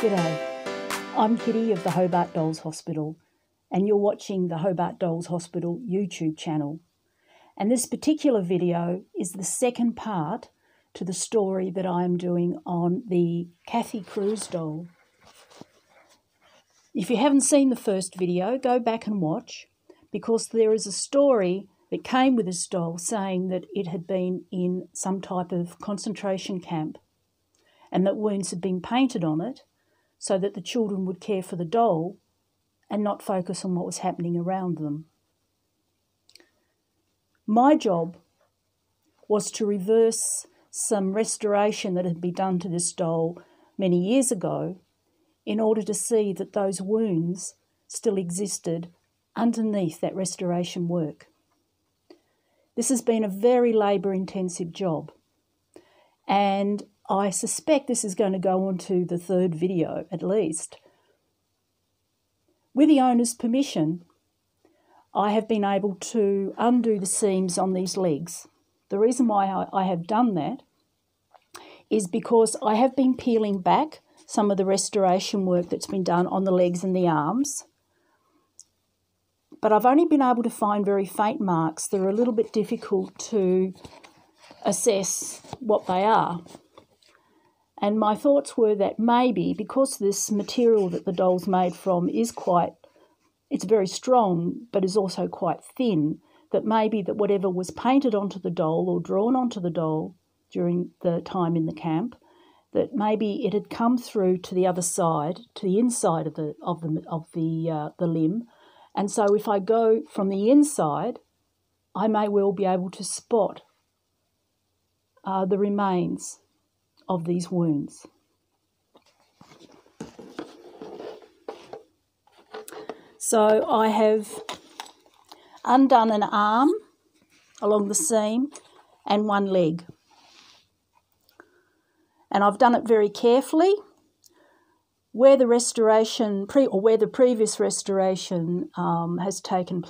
G'day, I'm Kitty of the Hobart Dolls Hospital, and you're watching the Hobart Dolls Hospital YouTube channel. And this particular video is the second part to the story that I am doing on the Käthe Kruse doll. If you haven't seen the first video, go back and watch because there is a story that came with this doll saying that it had been in some type of concentration camp and that wounds had been painted on it so that the children would care for the doll and not focus on what was happening around them. My job was to reverse some restoration that had been done to this doll many years ago in order to see that those wounds still existed underneath that restoration work. This has been a very labour intensive job, and I suspect this is going to go on to the third video at least. With the owner's permission, I have been able to undo the seams on these legs. The reason why I have done that is because I have been peeling back some of the restoration work that's been done on the legs and the arms. But I've only been able to find very faint marks. They're a little bit difficult to assess what they are. And my thoughts were that maybe because this material that the doll's made from is quite, it's very strong, but is also quite thin, that maybe that whatever was painted onto the doll or drawn onto the doll during the time in the camp, that maybe it had come through to the other side, to the inside of the of the of the uh, the limb, and so if I go from the inside, I may well be able to spot uh, the remains of these wounds. So I have undone an arm along the seam and one leg. And I've done it very carefully. Where the restoration pre or where the previous restoration um, has taken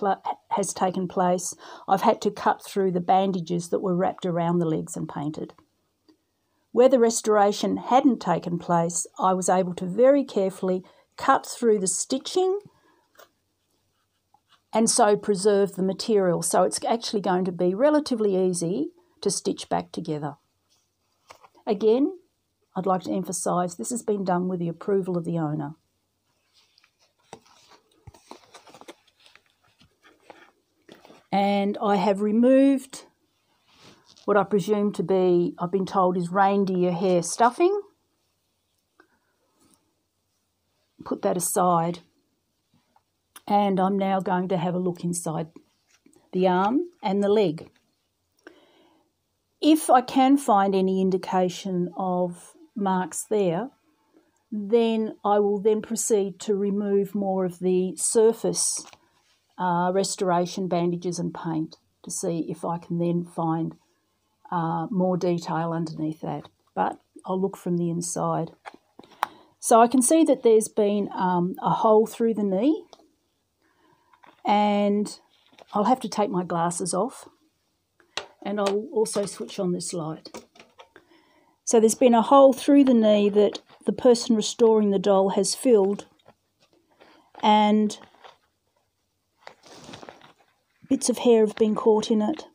has taken place, I've had to cut through the bandages that were wrapped around the legs and painted. Where the restoration hadn't taken place, I was able to very carefully cut through the stitching and so preserve the material. So it's actually going to be relatively easy to stitch back together. Again, I'd like to emphasise this has been done with the approval of the owner. And I have removed what I presume to be, I've been told, is reindeer hair stuffing. Put that aside. And I'm now going to have a look inside the arm and the leg. If I can find any indication of marks there, then I will then proceed to remove more of the surface uh, restoration bandages and paint to see if I can then find uh, more detail underneath that, but I'll look from the inside. So I can see that there's been um, a hole through the knee, and I'll have to take my glasses off, and I'll also switch on this light. So there's been a hole through the knee that the person restoring the doll has filled, and bits of hair have been caught in it.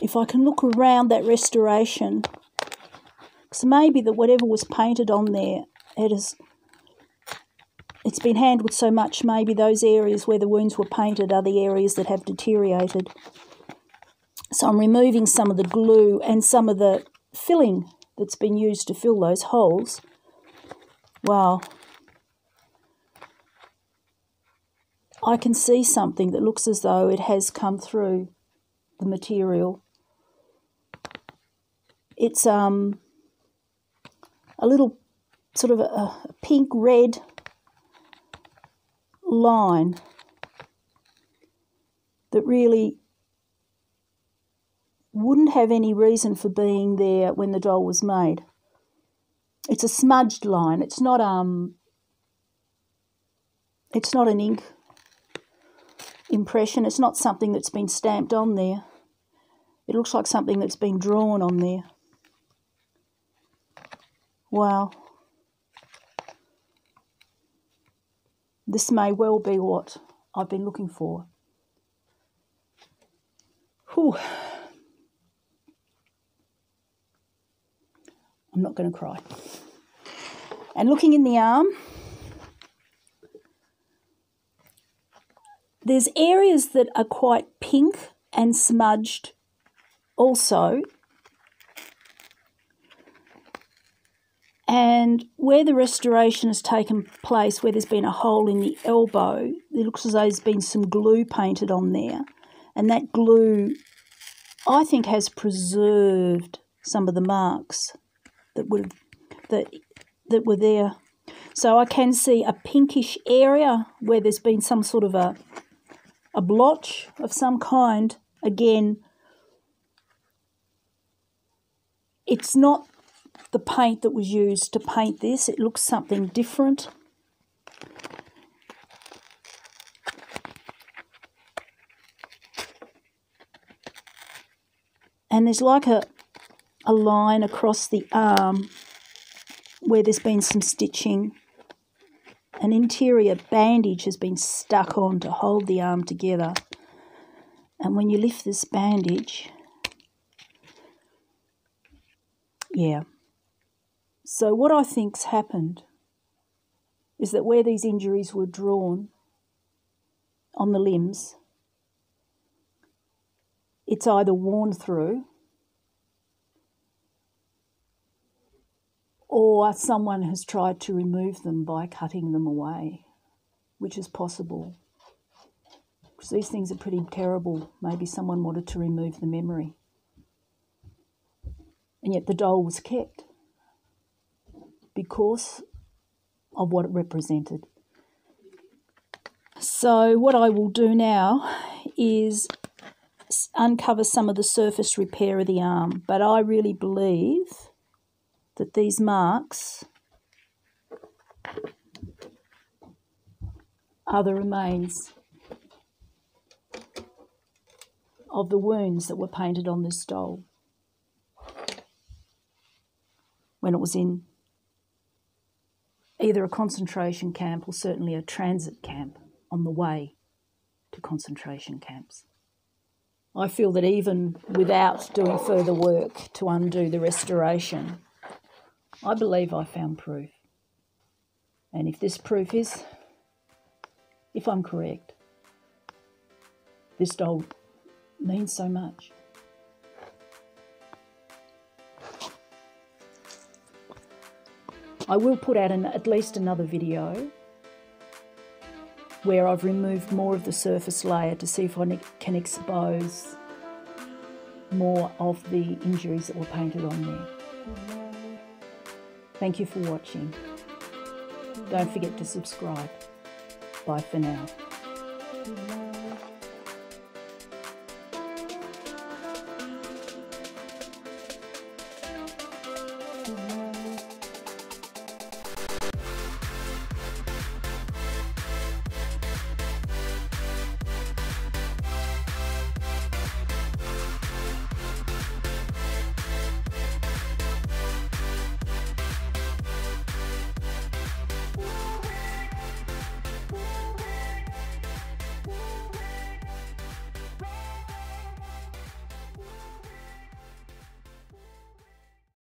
If I can look around that restoration, because maybe that whatever was painted on there, it is, it's been handled so much, maybe those areas where the wounds were painted are the areas that have deteriorated. So I'm removing some of the glue and some of the filling that's been used to fill those holes. Wow. I can see something that looks as though it has come through the material. It's um, a little sort of a, a pink red line that really wouldn't have any reason for being there when the doll was made. It's a smudged line. It's not um it's not an ink impression. It's not something that's been stamped on there. It looks like something that's been drawn on there. Well, this may well be what I've been looking for. Whew. I'm not going to cry. And looking in the arm, there's areas that are quite pink and smudged also. And where the restoration has taken place, where there's been a hole in the elbow, it looks as though there's been some glue painted on there. And that glue, I think, has preserved some of the marks that would that that were there. So I can see a pinkish area where there's been some sort of a a blotch of some kind. Again, it's not the paint that was used to paint this. It looks something different. And there's like a, a line across the arm where there's been some stitching. An interior bandage has been stuck on to hold the arm together. And when you lift this bandage, yeah. So, what I think's happened is that where these injuries were drawn on the limbs, it's either worn through or someone has tried to remove them by cutting them away, which is possible. Because these things are pretty terrible. Maybe someone wanted to remove the memory. And yet the doll was kept because of what it represented. So, what I will do now is uncover some of the surface repair of the arm, but I really believe that these marks are the remains of the wounds that were painted on this doll when it was in either a concentration camp or certainly a transit camp on the way to concentration camps. I feel that even without doing further work to undo the restoration, I believe I found proof. And if this proof is, if I'm correct, this doll means so much. I will put out an, at least another video where I've removed more of the surface layer to see if I can expose more of the injuries that were painted on there. Thank you for watching. Don't forget to subscribe. Bye for now.